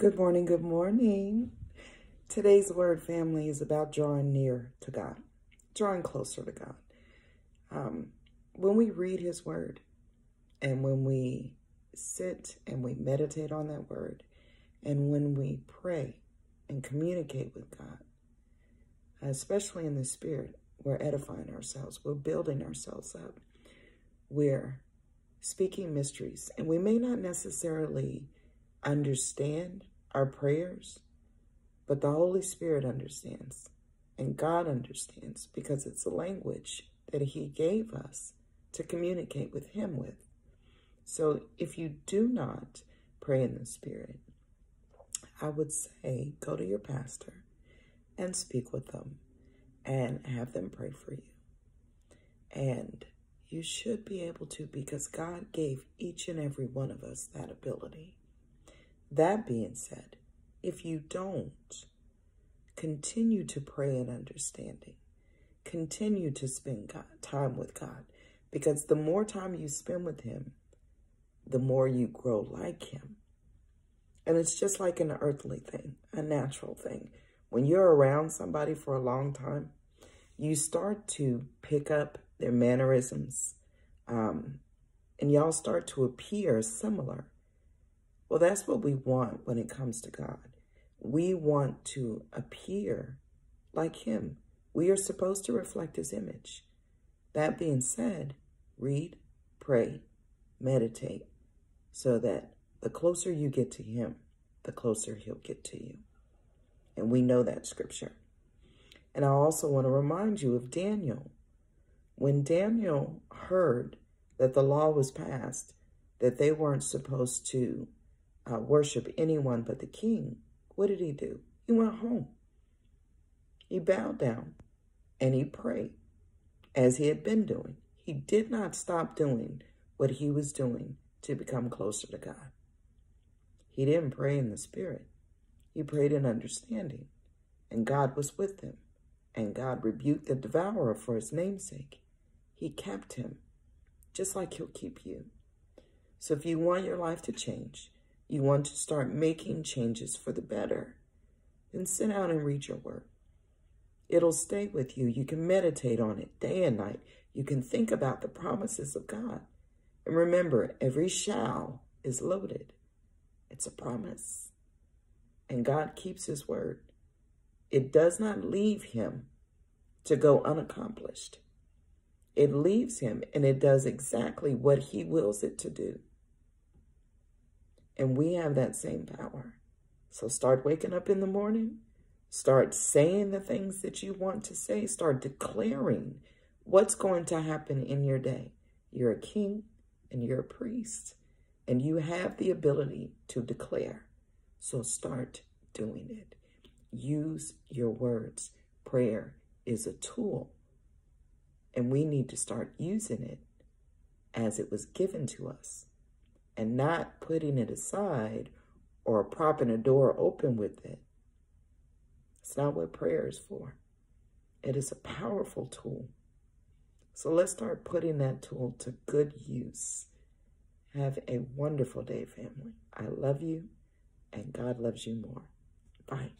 Good morning, good morning. Today's word, family, is about drawing near to God, drawing closer to God. Um, when we read his word and when we sit and we meditate on that word and when we pray and communicate with God, especially in the spirit, we're edifying ourselves. We're building ourselves up. We're speaking mysteries. And we may not necessarily understand our prayers, but the Holy Spirit understands. And God understands because it's a language that he gave us to communicate with him with. So if you do not pray in the Spirit, I would say go to your pastor and speak with them and have them pray for you. And you should be able to because God gave each and every one of us that ability. That being said, if you don't, continue to pray in understanding. Continue to spend God, time with God because the more time you spend with him, the more you grow like him. And it's just like an earthly thing, a natural thing. When you're around somebody for a long time, you start to pick up their mannerisms, um, and y'all start to appear similar. Well, that's what we want when it comes to God. We want to appear like him. We are supposed to reflect his image. That being said, read, pray, meditate, so that the closer you get to him, the closer he'll get to you. And we know that scripture. And I also want to remind you of Daniel. When Daniel heard that the law was passed, that they weren't supposed to uh, worship anyone but the king, what did he do? He went home. He bowed down and he prayed as he had been doing. He did not stop doing what he was doing to become closer to God. He didn't pray in the spirit. He prayed in understanding, and God was with him. And God rebuked the devourer for his namesake. He kept him, just like he'll keep you. So if you want your life to change, you want to start making changes for the better, then sit down and read your word. It'll stay with you. You can meditate on it day and night. You can think about the promises of God. And remember, every shall is loaded. It's a promise. And God keeps his word. It does not leave him to go unaccomplished. It leaves him and it does exactly what he wills it to do. And we have that same power. So start waking up in the morning. Start saying the things that you want to say. Start declaring what's going to happen in your day. You're a king and you're a priest. And you have the ability to declare. So start doing it. Use your words. Prayer is a tool. And we need to start using it as it was given to us and not putting it aside or propping a door open with it. It's not what prayer is for. It is a powerful tool. So let's start putting that tool to good use. Have a wonderful day, family. I love you, and God loves you more. Bye.